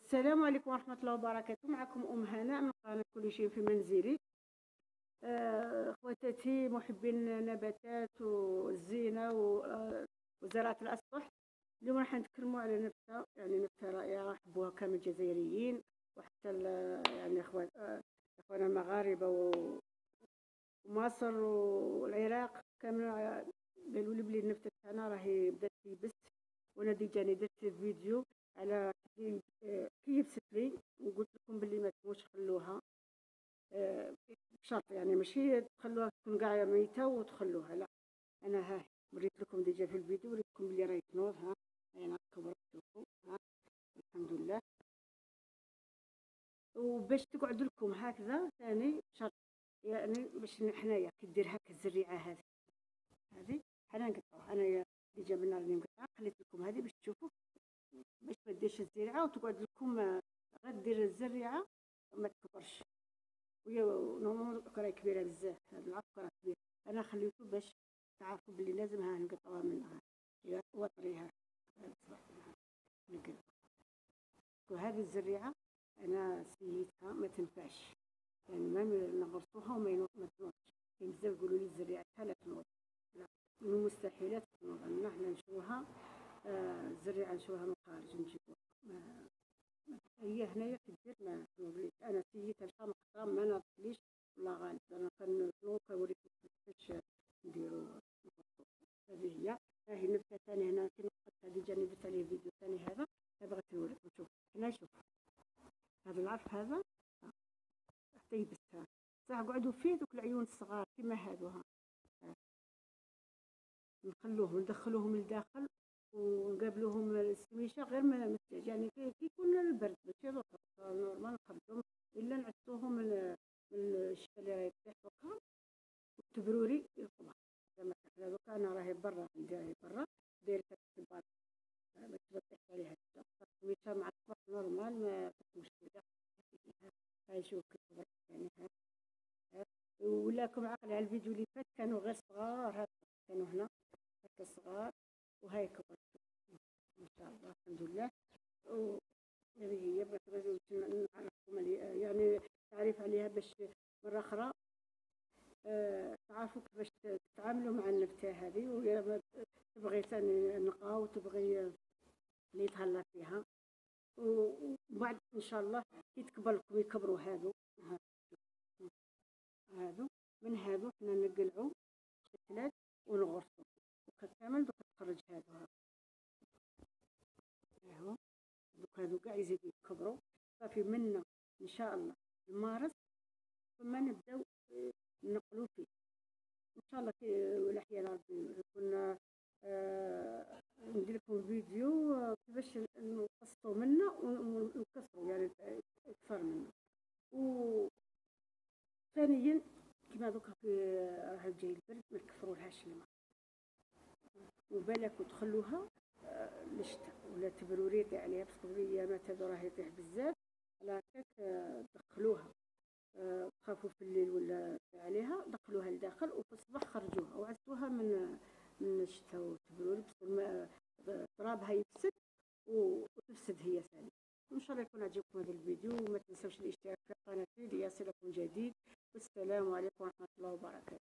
السلام عليكم ورحمة الله وبركاته. معكم أم هناء من قناة كل شيء في منزلي. آه، اخواتاتي محبين النباتات والزينة آه، وزراعة الأسطح. اليوم راح نتكلموا على نبتة يعني نبتة رائعة يحبوها كامل الجزائريين وحتى يعني اخوان آه، اخوانا المغاربة ومصر والعراق كامل قالوا لي بلي النبتة تاعنا راهي بدات تيبس وأنا déjà ني درت فيديو. على كي يبست لي وقلت لكم باللي ما تموش خلوها بشرط يعني ماشي تخلوها تكون قاع ميتة وتخلوها لا. أنا ها وريت لكم déjà في الفيديو وريتكم بلي راهي تنوض ها. أنا كبرت شوفوا ها. الحمد لله. وباش تقعد لكم هكذا ثاني شرط يعني باش حنايا كي دير هكا الزريعة هذه هذه حنا نقطعوها انايا déjà من راني مقطعة خليت لكم هذه باش تشوفوا الزريعة وتقعد لكم غدير الزريعة ما تكبرش. وهي normal راهي كبيرة بزاف هاد العفك راه كبير أنا خليته باش تعرفوا بلي لازم ها نقطعوها منها وطريها. وهذه الزريعة أنا سيتها ما تنفعش. يعني ما نغرسوها وما ما تنوضش بزاف يقولوا لي الزريعه لا تنوض لا من المستحيلات تنوض عندنا حنا نشوها آه نشوها من الخارج نجيبوها هي هنايا كدير ما تنوضليش أنا سيتها شحال من خطره ما ناضتليش ولا غالب. أنا كنوض كنوريكم كيفاش نديرو هذه هي هاهي نبته ثاني هنا. كي نقصت هذه جاني درت فيديو ثاني هذا. بغيت نوريكم شوف هنا شوف. هذا العرف هذا. حتى يبسها صح قعدوا فيه دوك العيون الصغار. كيما هادو ها. نخلوهم ندخلوهم لداخل. ونقابلوهم السميشه غير ما يعني كي يكون البرد ماشي normal نخرجوهم إلا نعسوهم من الشتا اللي راهي تطيح دوكا والتبروري يرقبها زعما حنا دوكا أنا راهي برا عندي راهي برا. دايره البار. ما تطيحش عليها السميشه مع الصباح normal ما فيش مشكله هاي شوف كيف يعني. ولاكم عقل على الفيديو اللي فات كانوا غير صغار. كانوا هنا. هكا صغار. وهاي كبرت شاء الله الحمد لله. وهذه هي بغيت نعرفكم يعني تعريف عليها باش مرة أخرى أه تعرفوا كيفاش تتعاملوا مع النبتة هذه ويا تبغي ثاني نقاو وتبغي اللي يتهلا فيها. وبعد إن شاء الله كي تكبر لكم يكبروا هادو هادو من هادو حنا نقلعو هادو كاع يزيدو يكبروا صافي منا إن شاء الله المارس ثم نبداو نقلو فيه. إن شاء الله ولحيا ربي كنا آه ندير لكم فيديو كيفاش نقصوا منا ونكسروا يعني أكثر منا. و ثانيا كيما دوكا في راه جاي البرد ما تكفرولهاش الماء وبالك وتخلوها. آه للشتاء ولا تبروريتي عليها parce que الايامات هذو راه يطيح بزاف. على هكاك آه دخلوها. آه تخافوا في الليل ولا عليها دخلوها لداخل وفي الصباح خرجوها. وعسوها من من الشتاء باسكو ترابها يفسد وتفسد هي ثاني. ان شاء الله يكون عجبكم هذا الفيديو. وما تنسوش الاشتراك في قناتي ليصلكم جديد. والسلام عليكم ورحمة الله وبركاته.